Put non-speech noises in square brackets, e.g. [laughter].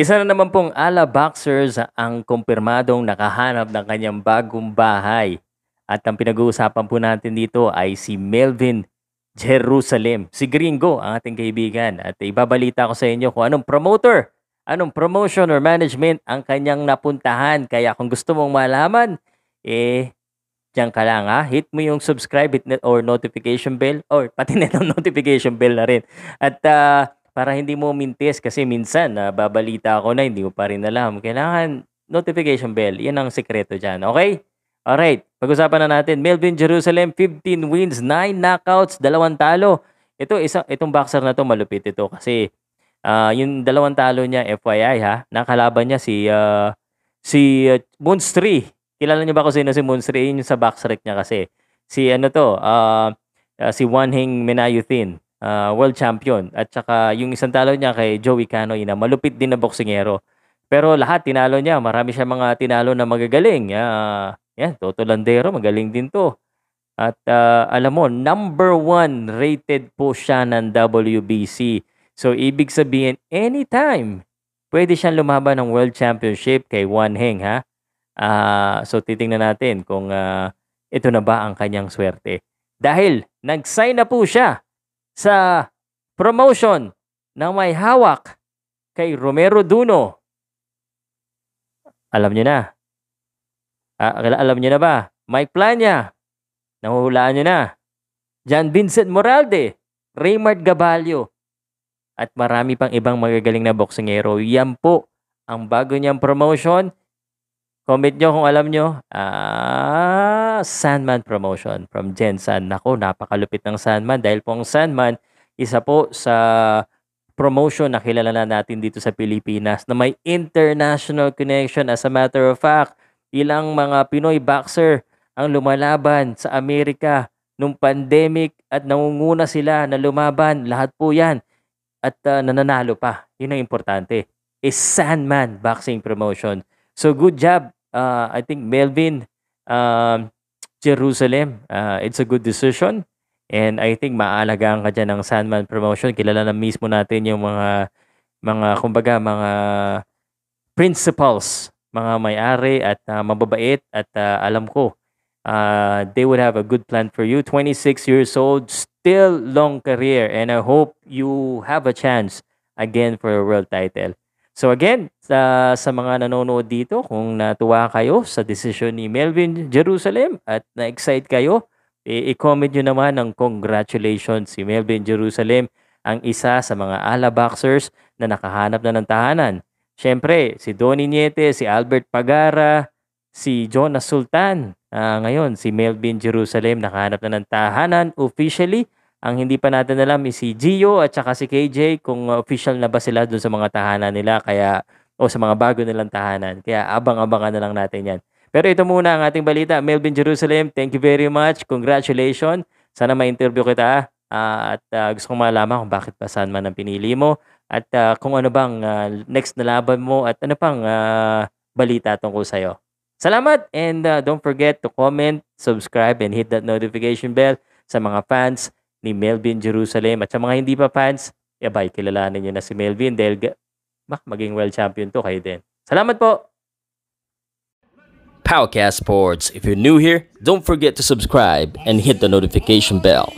Isa na naman pong ala boxers ang kumpirmadong nakahanap ng kanyang bagong bahay. At ang pinag-uusapan po natin dito ay si Melvin Jerusalem. Si Gringo, ang ating kaibigan. At ibabalita ko sa inyo kung anong promoter, anong promotion or management ang kanyang napuntahan. Kaya kung gusto mong malaman, eh, Diyan ka lang ha. Hit mo yung subscribe hit or notification bell or pati [laughs] na notification bell na rin. At uh, para hindi mo mintis kasi minsan uh, babalita ako na hindi mo pa rin alam. Kailangan notification bell. Yan ang sekreto dyan. Okay? Alright. Pag-usapan na natin. Melvin Jerusalem, 15 wins, 9 knockouts, dalawang talo. Ito, isang, itong boxer na to malupit ito kasi uh, yung dalawang talo niya, FYI ha, nakalaban niya si uh, si uh, Moonstri Kilala niyo ba kung sino si Moonsri? Yun yung sa backstreet niya kasi. Si ano to, uh, uh, si Wanhing Menayuthin, uh, world champion. At saka yung isang talo niya kay Joey Cano, ina, malupit din na boksingero. Pero lahat tinalo niya. Marami siya mga tinalo na magagaling. Uh, yan, Toto Landero, magaling din to. At uh, alam mo, number one rated po siya ng WBC. So, ibig sabihin, anytime, pwede siyang lumaban ng World Championship kay Wan Heng, ha? Ah, so titingnan natin kung ah, ito na ba ang kanyang swerte. Dahil nag-sign na po siya sa promotion ng may hawak kay Romero Duno. Alam niyo na. Ah, alam niyo na ba? Mike Plania. Nahuhulaan niyo na. John Vincent Moralde. Raymart Gabalio. At marami pang ibang magagaling na boksingero. Yan po ang bago niyang promotion Comment nyo kung alam nyo. Ah, Sandman promotion from Jensan. Nako, napakalupit ng Sandman dahil po ang Sandman, isa po sa promotion na kilala na natin dito sa Pilipinas na may international connection. As a matter of fact, ilang mga Pinoy boxer ang lumalaban sa Amerika nung pandemic at nangunguna sila na lumaban. Lahat po yan. At uh, nananalo pa. Yun ang importante. Is Sandman Boxing Promotion. So good job uh, I think Melvin uh, Jerusalem, uh, it's a good decision. And I think maalagaan ka dyan ng Sandman Promotion. Kilala na mismo natin yung mga, mga kumbaga, mga principals, mga may-ari at uh, mababait. At uh, alam ko, uh, they would have a good plan for you. 26 years old, still long career. And I hope you have a chance again for a world title. So again, sa, sa mga nanonood dito, kung natuwa kayo sa desisyon ni Melvin Jerusalem at na-excite kayo, i-comment nyo naman ng congratulations si Melvin Jerusalem, ang isa sa mga ala boxers na nakahanap na ng tahanan. Siyempre, si Donny Niete, si Albert Pagara, si Jonas Sultan. Uh, ngayon, si Melvin Jerusalem nakahanap na ng tahanan officially ang hindi pa natin alam is si Gio at saka si KJ kung official na ba sila dun sa mga tahanan nila kaya o sa mga bago nilang tahanan. Kaya abang-abangan na lang natin yan. Pero ito muna ang ating balita. Melvin Jerusalem, thank you very much. Congratulations. Sana ma-interview kita. Uh, at uh, gusto kong malaman kung bakit pa saan man ang pinili mo. At uh, kung ano bang uh, next na laban mo at ano pang uh, balita tungkol sa'yo. Salamat and uh, don't forget to comment, subscribe, and hit that notification bell sa mga fans ni Melvin Jerusalem. At sa mga hindi pa fans, yabay, kilalanin nyo na si Melvin dahil bak, maging world champion to kayo din. Salamat po! Powercast Sports. If you're new here, don't forget to subscribe and hit the notification bell.